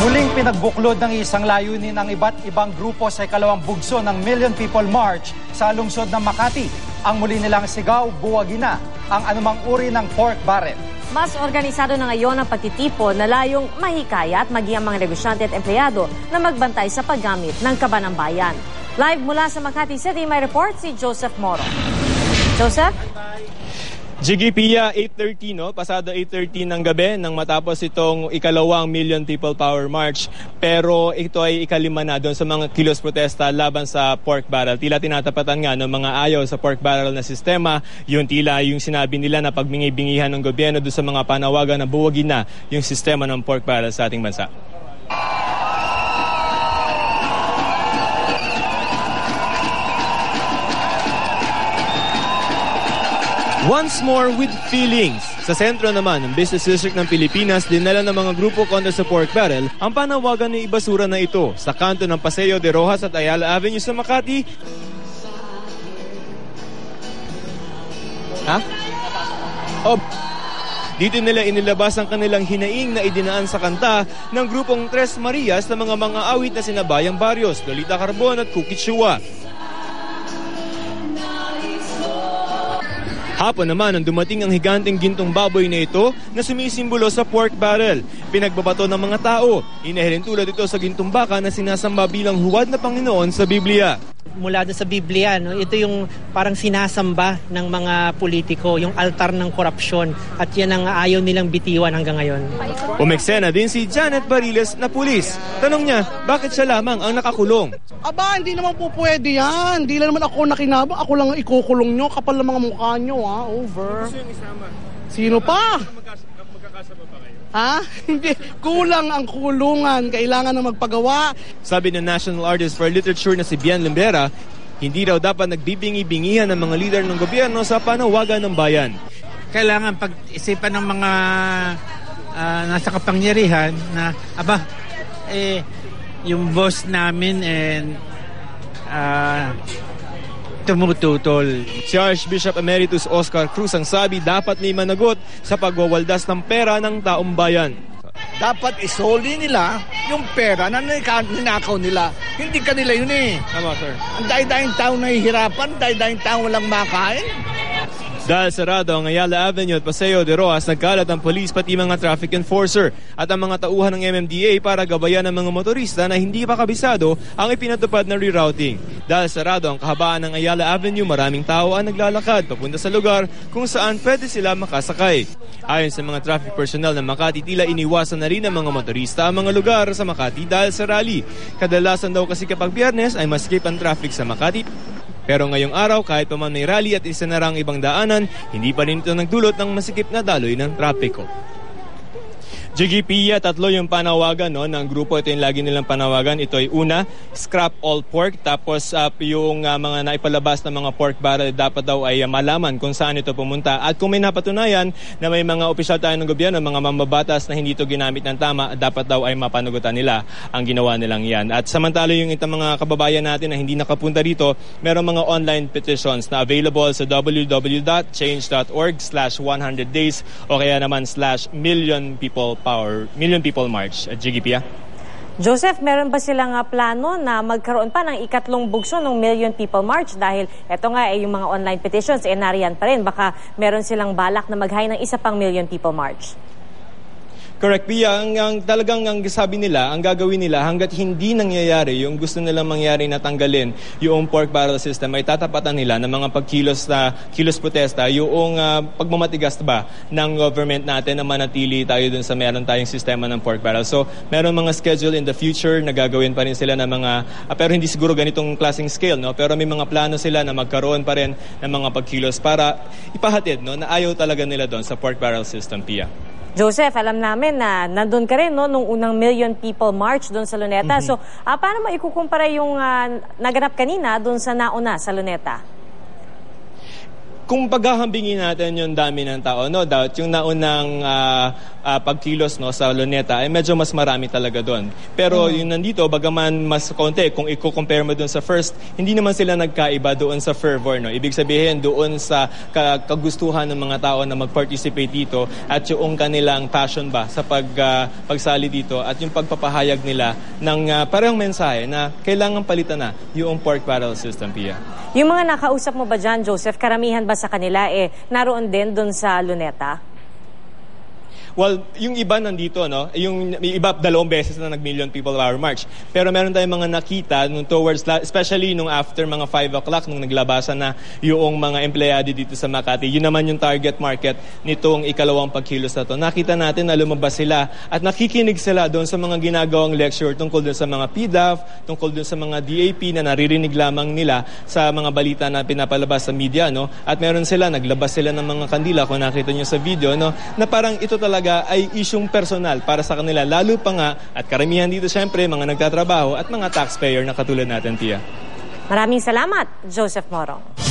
Muling pinagbuklod ng isang layunin ang iba't ibang grupo sa ikalawang bugso ng Million People March sa lungsod ng Makati. Ang muli nilang sigaw, buwagin na ang anumang uri ng pork barrel. Mas organisado na ngayon ang pagtitipon na layong mahikaya at maging ang mga negosyante at empleyado na magbantay sa paggamit ng kaba ng bayan. Live mula sa Makati City, may report si Joseph Moro. Joseph? Jiggy Pia, 8.30, no? Pasado 8.30 ng gabi nang matapos itong ikalawang Million People Power March. Pero ito ay ikalima na doon sa mga kilos protesta laban sa pork barrel. Tila tinatapatan nga ng mga ayaw sa pork barrel na sistema. Yung tila yung sinabi nila na pagmingi-bingihan ng gobyerno doon sa mga panawagan na buwagin na yung sistema ng pork barrel sa ating bansa. Once more with feelings. Sa sentro naman ng Business District ng Pilipinas, dinala ng mga grupo kontra sa pork barrel ang panawagan ng ibasura na ito sa kanto ng Paseo de Rojas at Ayala Avenue sa Makati. Ha? Oh, dito nila inilabas ang kanilang hinaing na idinaan sa kanta ng grupong Tres Marias na mga mga awit na sinabayang Barrios, Lolita Carbon at Cookie. Hapon naman ang dumating ang higanteng gintong baboy na ito na sumisimbolo sa pork barrel. Pinagbabato ng mga tao. Inahirin tulad ito sa gintong baka na sinasamba bilang huwad na Panginoon sa Biblia mula sa Biblia. No? Ito yung parang sinasamba ng mga politiko, yung altar ng korupsyon at yan ang ayaw nilang bitiwan hanggang ngayon. Umeksena din si Janet Bariles na pulis. Tanong niya, bakit siya lamang ang nakakulong? Aba, hindi naman po pwede yan. Hindi naman ako nakinabang. Ako lang ang ikukulong nyo. Kapal ng mga mukha nyo, ha? Over. Sino pa? Ha? Hindi. Kulang ang kulungan. Kailangan na magpagawa. Sabi ng National Artist for Literature na si Bian Limbera, hindi raw dapat nagbibingi-bingihan ng mga leader ng gobyerno sa panawagan ng bayan. Kailangan pag-isipan ng mga uh, nasa kapangyarihan na, aba, eh, yung boss namin and uh, tumututol. Si Archbishop Emeritus Oscar Cruz ang sabi dapat may managot sa pagwawaldas ng pera ng taong bayan. Dapat isoli nila yung pera na ninakaw nila. Hindi kanila yun eh. Tama, sir. Ang dahi-dahing tao nahihirapan, dahi-dahing tao walang makain. Dahil sarado ang Ayala Avenue at Paseo de Rojas, nagkalat ang polis pati mga traffic enforcer at ang mga tauhan ng MMDA para gabayan ng mga motorista na hindi pa kabisado ang ipinatupad na rerouting. Dahil sarado ang kahabaan ng Ayala Avenue, maraming tao ang naglalakad papunta sa lugar kung saan pwede sila makasakay. Ayon sa mga traffic personnel ng Makati, tila iniwasan na rin ng mga motorista ang mga lugar sa Makati dahil sa rally. Kadalasan daw kasi kapag biyernes ay maskip ang traffic sa Makati pero ngayong araw, kahit pa man may rally at isa na rang ibang daanan, hindi pa rin ito nagdulot ng masikip na daloy ng trapiko. JGP, tatlo yung panawagan no, ng grupo. Ito yung lagi nilang panawagan. Ito ay una, scrap all pork. Tapos uh, yung uh, mga naipalabas na mga pork barrel dapat daw ay uh, malaman kung saan ito pumunta. At kung may napatunayan na may mga opisyal tayo ng gobyerno, mga mambabatas na hindi ito ginamit ng tama, dapat daw ay mapanugutan nila ang ginawa nilang yan. At samantala yung itong mga kababayan natin na hindi nakapunta dito, meron mga online petitions na available sa www.change.org slash 100 days o kaya naman slash million people Power Million People March at Jigipia? Joseph, meron ba silang plano na magkaroon pa ng ikatlong bugso ng Million People March dahil eto nga ay eh, yung mga online petitions eh nariyan pa rin. Baka meron silang balak na maghay ng isa pang Million People March. Correct, Pia. Ang, ang, talagang ang sabi nila, ang gagawin nila, hanggat hindi nangyayari yung gusto nilang mangyari na tanggalin yung pork barrel system, ay tatapatan nila ng mga pagkilos na kilos protesta, yung uh, pagmamatigas ba ng government natin na manatili tayo dun sa meron tayong sistema ng pork barrel. So, meron mga schedule in the future na gagawin pa rin sila ng mga, uh, pero hindi siguro ganitong klaseng scale, no? pero may mga plano sila na magkaroon pa rin ng mga pagkilos para ipahatid no? na ayaw talaga nila doon sa pork barrel system, Pia. Joseph, alam namin na nandun ka rin no, nung unang Million People March doon sa Luneta. Mm-hmm. So, uh, paano mo ikukumpara yung uh, naganap kanina doon sa nauna sa Luneta? kung paghahambingin natin yung dami ng tao, no doubt, yung naunang ah, ah, pagkilos no, sa Luneta, ay medyo mas marami talaga doon. Pero yung nandito, bagaman mas konti, kung i-compare mo doon sa first, hindi naman sila nagkaiba doon sa fervor. No? Ibig sabihin, doon sa ka- kagustuhan ng mga tao na mag-participate dito at yung kanilang passion ba sa pag, ah, pagsali dito at yung pagpapahayag nila ng ah, parang mensahe na kailangan palitan na yung pork barrel system, Pia. Yung mga nakausap mo ba dyan, Joseph, karamihan ba sa kanila eh naroon din doon sa Luneta? Well, yung iba nandito, no? Yung may iba dalawang beses na nag-million people hour march. Pero meron tayong mga nakita nung towards, especially nung after mga 5 o'clock, nung naglabasan na yung mga empleyado dito sa Makati. Yun naman yung target market nitong ikalawang pagkilos na to. Nakita natin na lumabas sila at nakikinig sila doon sa mga ginagawang lecture tungkol doon sa mga PDAF, tungkol doon sa mga DAP na naririnig lamang nila sa mga balita na pinapalabas sa media, no? At meron sila, naglabas sila ng mga kandila, kung nakita nyo sa video, no? Na parang ito talaga ay isyong personal para sa kanila. Lalo pa nga, at karamihan dito syempre, mga nagtatrabaho at mga taxpayer na katulad natin, Tia. Maraming salamat, Joseph Moro.